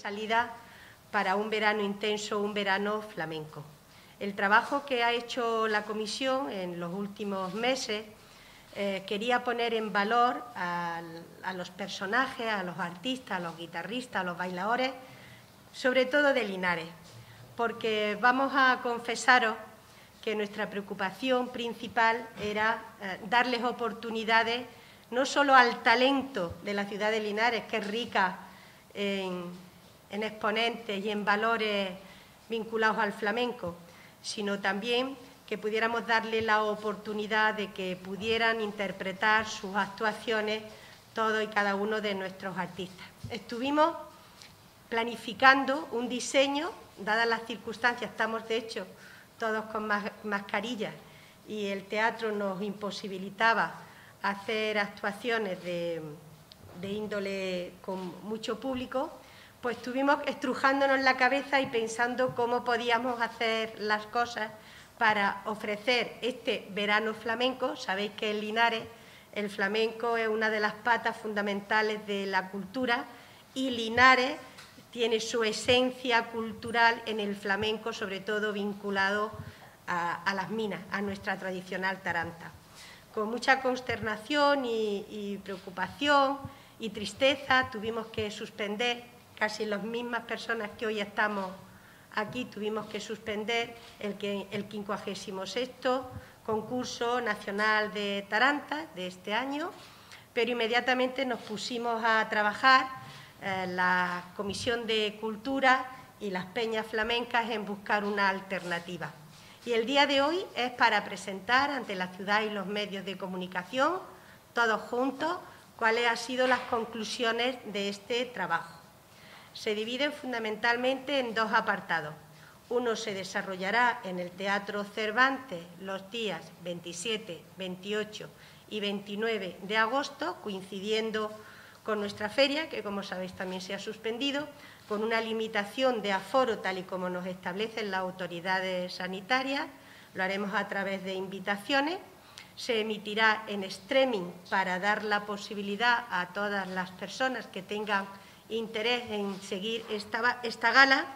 salida para un verano intenso, un verano flamenco. El trabajo que ha hecho la comisión en los últimos meses eh, quería poner en valor a, los personajes, a los artistas, a los guitarristas, a los bailadores, sobre todo de Linares, porque vamos a confesaros que nuestra preocupación principal era eh, darles oportunidades no solo al talento de la ciudad de Linares, que es rica en, en exponentes y en valores vinculados al flamenco, sino también que pudiéramos darle la oportunidad de que pudieran interpretar sus actuaciones todos y cada uno de nuestros artistas. Estuvimos planificando un diseño, dadas las circunstancias, estamos de hecho todos con mascarillas y el teatro nos imposibilitaba hacer actuaciones de, índole con mucho público, pues estuvimos estrujándonos la cabeza y pensando cómo podíamos hacer las cosas para ofrecer este verano flamenco. Sabéis que en Linares el flamenco es una de las patas fundamentales de la cultura y Linares tiene su esencia cultural en el flamenco, sobre todo vinculado a, las minas, a nuestra tradicional taranta. Con mucha consternación y, preocupación y tristeza tuvimos que suspender, casi las mismas personas que hoy estamos aquí, tuvimos que suspender el, el 56 concurso nacional de Taranta de este año, pero inmediatamente nos pusimos a trabajar eh, la Comisión de Cultura y las peñas flamencas en buscar una alternativa. Y el día de hoy es para presentar ante la ciudad y los medios de comunicación, todos juntos, cuáles han sido las conclusiones de este trabajo. Se dividen fundamentalmente en dos apartados. Uno se desarrollará en el Teatro Cervantes los días 27, 28 y 29 de agosto, coincidiendo con nuestra feria, que como sabéis también se ha suspendido, con una limitación de aforo tal y como nos establecen las autoridades sanitarias. Lo haremos a través de invitaciones. Se emitirá en streaming para dar la posibilidad a todas las personas que tengan interés en seguir esta, gala.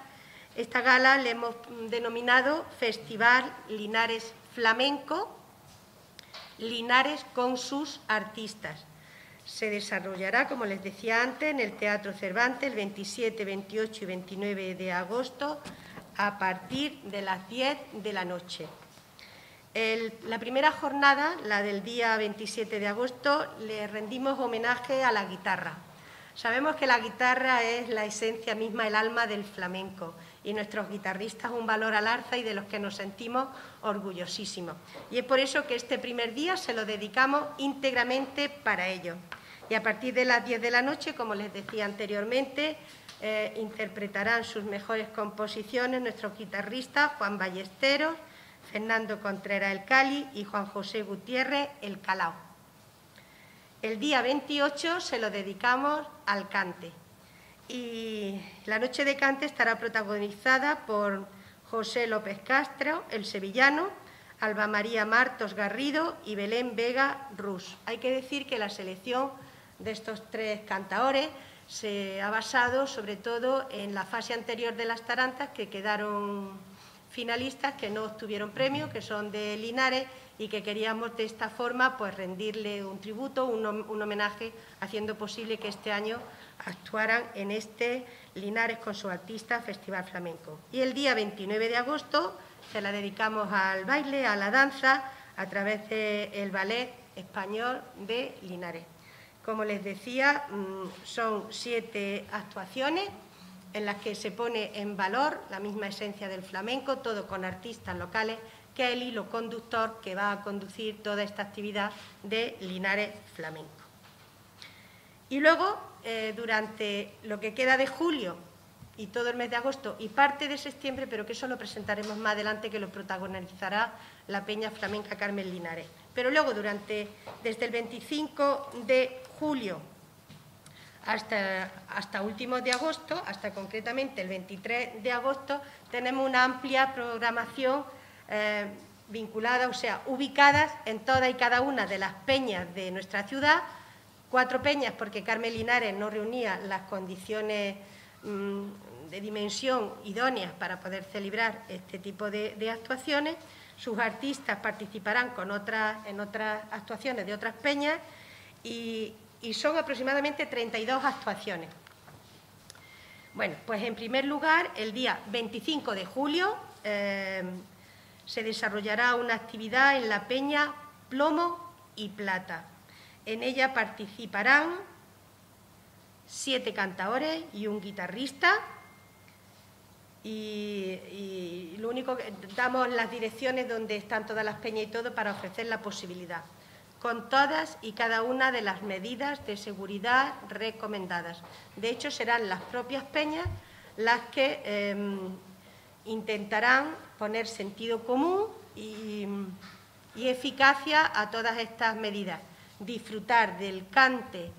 Esta gala le hemos denominado Festival Linares Flamenco, Linares con sus artistas se desarrollará, como les decía antes, en el Teatro Cervantes el 27, 28 y 29 de agosto a partir de las 10 de la noche. la primera jornada, la del día 27 de agosto, le rendimos homenaje a la guitarra. Sabemos que la guitarra es la esencia misma, el alma del flamenco y nuestros guitarristas un valor al arza y de los que nos sentimos orgullosísimos. Y es por eso que este primer día se lo dedicamos íntegramente para ellos. Y a partir de las 10 de la noche, como les decía anteriormente, eh, interpretarán sus mejores composiciones nuestros guitarristas Juan Ballesteros, Fernando Contreras El Cali y Juan José Gutiérrez El Calao. El día 28 se lo dedicamos al cante y la noche de cante estará protagonizada por José López Castro, el sevillano, Alba María Martos Garrido y Belén Vega Rus. Hay que decir que la selección de estos tres cantaores se ha basado sobre todo en la fase anterior de las tarantas que quedaron finalistas, que no obtuvieron premio, que son de Linares y que queríamos de esta forma pues rendirle un tributo, un, homenaje, haciendo posible que este año actuaran en este Linares con su artista Festival Flamenco. Y el día 29 de agosto se la dedicamos al baile, a la danza, a través del Ballet Español de Linares. Como les decía, mm, son siete actuaciones en las que se pone en valor la misma esencia del flamenco, todo con artistas locales, que es el hilo conductor que va a conducir toda esta actividad de Linares Flamenco. Y luego, eh, durante lo que queda de julio y todo el mes de agosto y parte de septiembre, pero que eso lo presentaremos más adelante, que lo protagonizará la Peña Flamenca Carmen Linares. Pero luego, durante, desde el 25 de julio hasta, hasta últimos de agosto, hasta concretamente el 23 de agosto, tenemos una amplia programación eh, vinculada, o sea, ubicadas en toda y cada una de las peñas de nuestra ciudad, cuatro peñas porque Carmen Linares no reunía las condiciones mm, de dimensión idóneas para poder celebrar este tipo de, actuaciones. Sus artistas participarán con otras, en otras actuaciones de otras peñas y, son aproximadamente 32 actuaciones. Bueno, pues en primer lugar, el día 25 de julio eh, se desarrollará una actividad en la peña Plomo y Plata. En ella participarán siete cantadores y un guitarrista. Y, lo único que damos las direcciones donde están todas las peñas y todo para ofrecer la posibilidad, con todas y cada una de las medidas de seguridad recomendadas. De hecho, serán las propias peñas las que em, intentarán poner sentido común y eficacia a todas estas medidas. Disfrutar del cante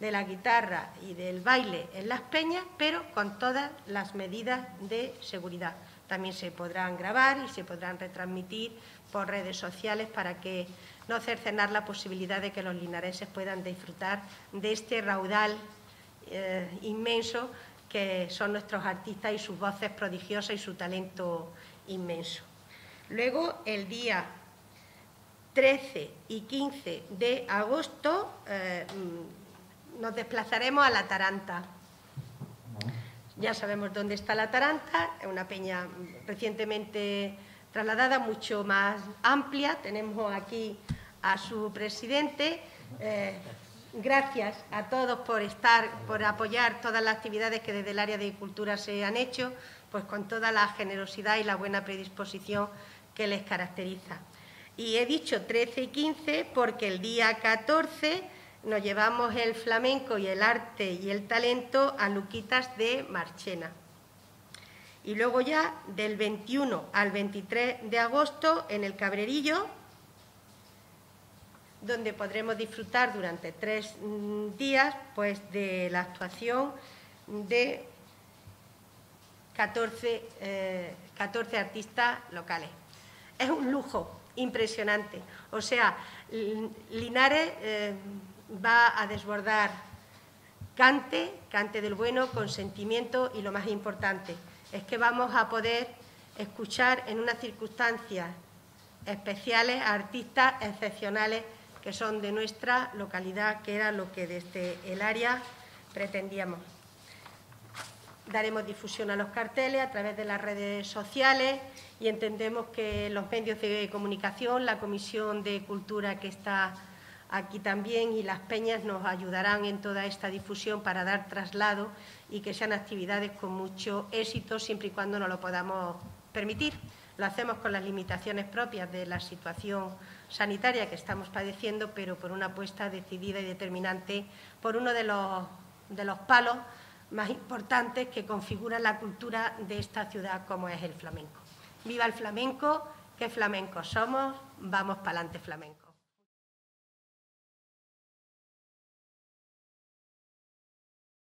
de la guitarra y del baile en las peñas, pero con todas las medidas de seguridad. También se podrán grabar y se podrán retransmitir por redes sociales para que no cercenar la posibilidad de que los linareses puedan disfrutar de este raudal eh, inmenso que son nuestros artistas y sus voces prodigiosas y su talento inmenso. Luego, el día 13 y 15 de agosto, eh, nos desplazaremos a la Taranta. Ya sabemos dónde está la Taranta, es una peña recientemente trasladada, mucho más amplia. Tenemos aquí a su presidente. Eh, gracias a todos por estar, por apoyar todas las actividades que desde el área de cultura se han hecho, pues con toda la generosidad y la buena predisposición que les caracteriza. Y he dicho 13 y 15 porque el día 14 nos llevamos el flamenco y el arte y el talento a Luquitas de Marchena. Y luego ya del 21 al 23 de agosto en el Cabrerillo, donde podremos disfrutar durante tres mm, días pues, de la actuación de 14, eh, artistas locales. Es un lujo impresionante. O sea, Linares... Eh, va a desbordar cante, cante del bueno, con sentimiento y lo más importante es que vamos a poder escuchar en unas circunstancias especiales a artistas excepcionales que son de nuestra localidad, que era lo que desde el área pretendíamos. Daremos difusión a los carteles a través de las redes sociales y entendemos que los medios de comunicación, la Comisión de Cultura que está aquí también y las peñas nos ayudarán en toda esta difusión para dar traslado y que sean actividades con mucho éxito siempre y cuando nos lo podamos permitir. Lo hacemos con las limitaciones propias de la situación sanitaria que estamos padeciendo, pero por una apuesta decidida y determinante por uno de los, de los palos más importantes que configuran la cultura de esta ciudad como es el flamenco. Viva el flamenco, que flamencos somos, vamos para adelante flamenco.